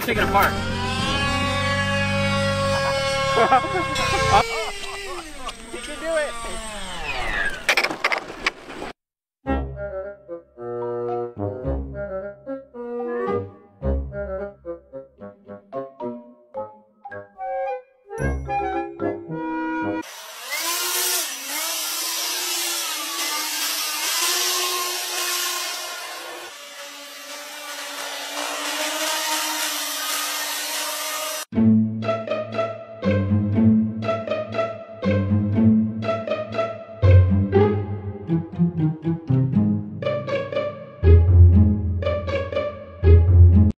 to take it apart. you can do it. Thank you. thank you.